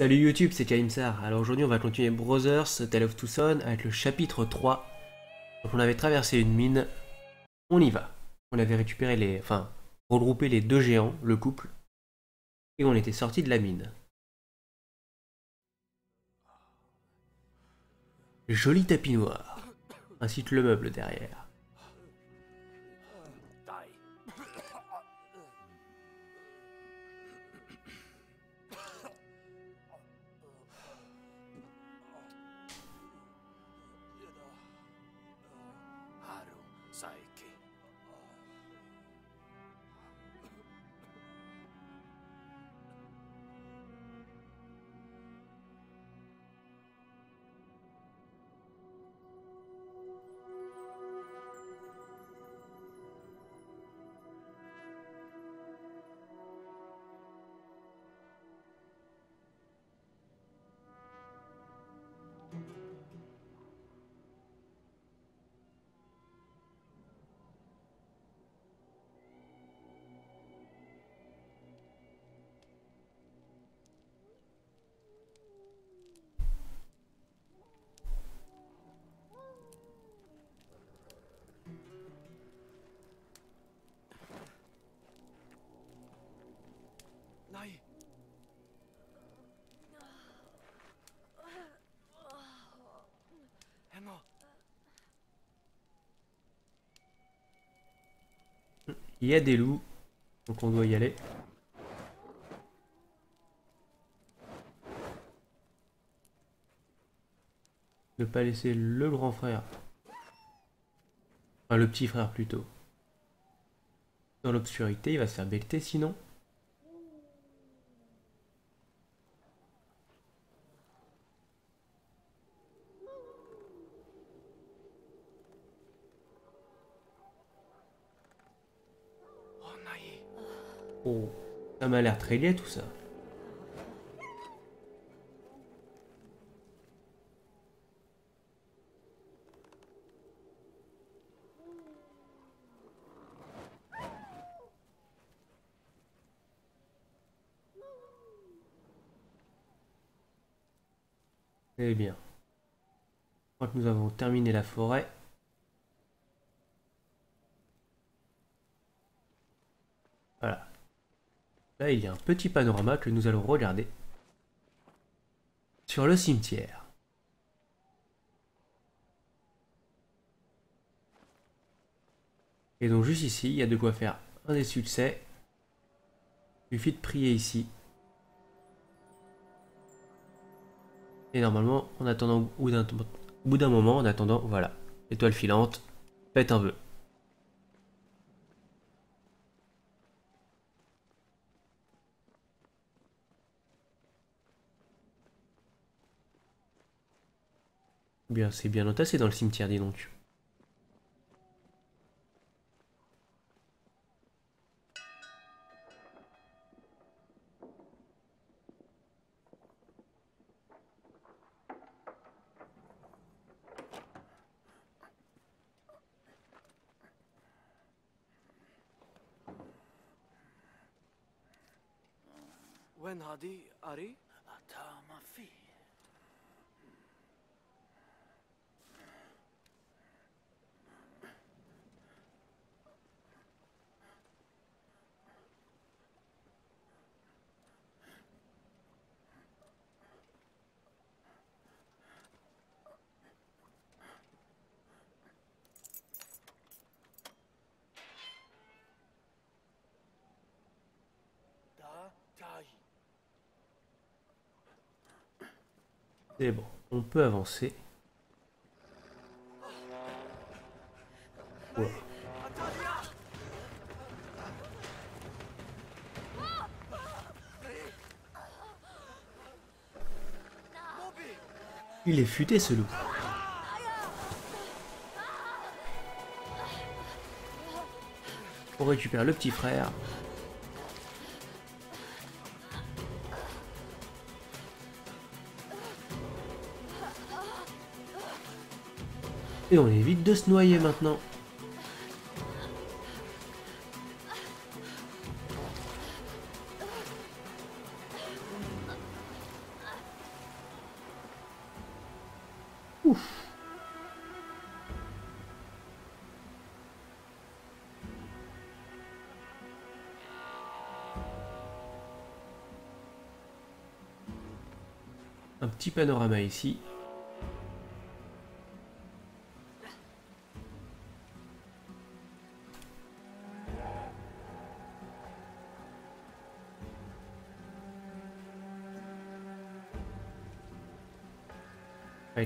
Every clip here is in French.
Salut YouTube, c'est Kaimsar. Alors aujourd'hui on va continuer Brothers Tale of Tucson avec le chapitre 3. Donc on avait traversé une mine, on y va. On avait récupéré les... enfin, regroupé les deux géants, le couple, et on était sorti de la mine. Joli tapis noir, ainsi que le meuble derrière. Il y a des loups, donc on doit y aller. Ne pas laisser le grand frère, enfin le petit frère plutôt, dans l'obscurité, il va se faire becter sinon. Oh, ça m'a l'air très laid tout ça. Eh bien, je crois que nous avons terminé la forêt. Voilà. Là, il y a un petit panorama que nous allons regarder sur le cimetière. Et donc juste ici, il y a de quoi faire un des succès. Il suffit de prier ici. Et normalement, en attendant, au bout d'un moment, en attendant, voilà, étoile filante, faites un vœu. C'est bien entassé dans le cimetière, dis donc. C'est bon, on peut avancer. Il est futé ce loup. On récupère le petit frère. Et on évite de se noyer maintenant. Ouf. Un petit panorama ici.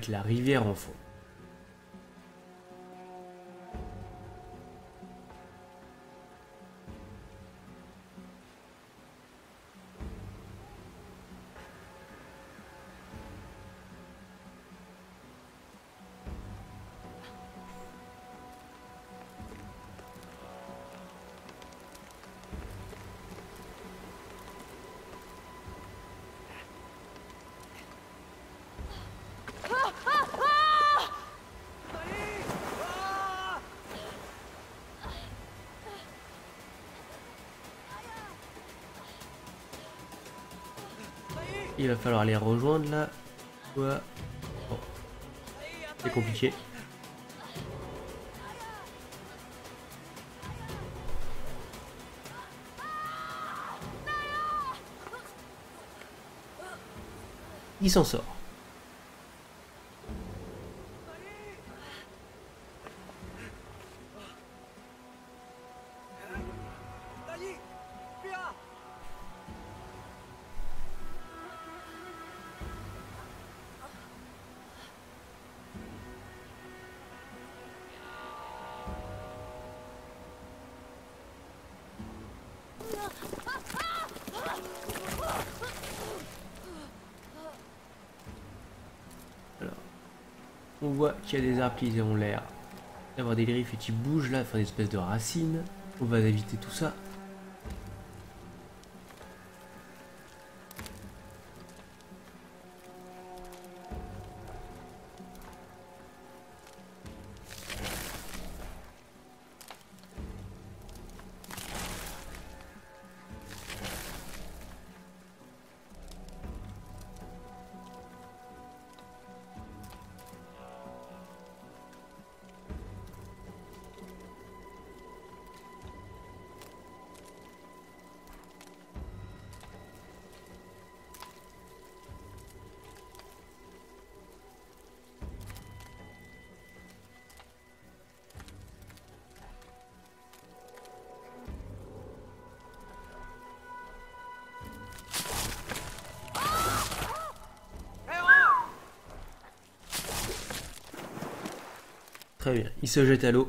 La rivière en fond. Il va falloir les rejoindre là. Bon. C'est compliqué. Il s'en sort. On voit qu'il y a des arbres qui ont l'air d'avoir des griffes et qui bougent là, enfin des espèces de racines. On va éviter tout ça. Très bien, il se jette à l'eau.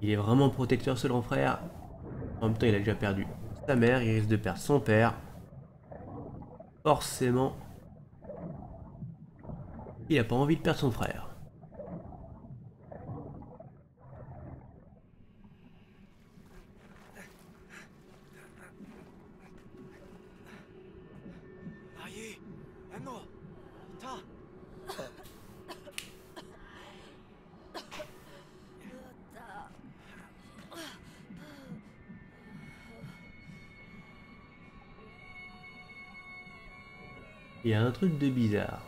Il est vraiment protecteur ce grand frère. En même temps, il a déjà perdu sa mère, il risque de perdre son père. Forcément, il a pas envie de perdre son frère. Il y a un truc de bizarre.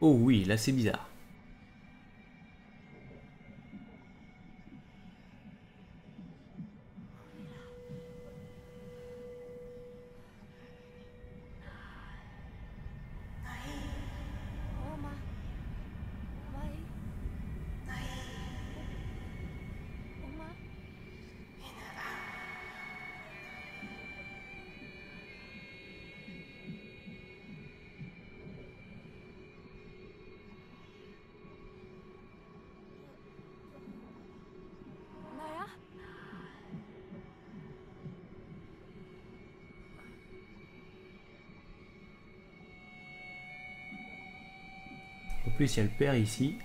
Oh oui, là c'est bizarre. Plus, il y a le père ici.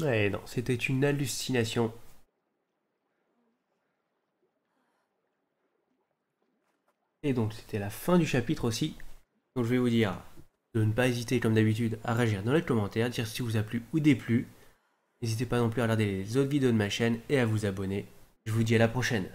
Ouais, non, c'était une hallucination. Et donc, c'était la fin du chapitre aussi. Donc, je vais vous dire de ne pas hésiter, comme d'habitude, à réagir dans les commentaires, dire si vous a plu ou déplu. N'hésitez pas non plus à regarder les autres vidéos de ma chaîne et à vous abonner. Je vous dis à la prochaine.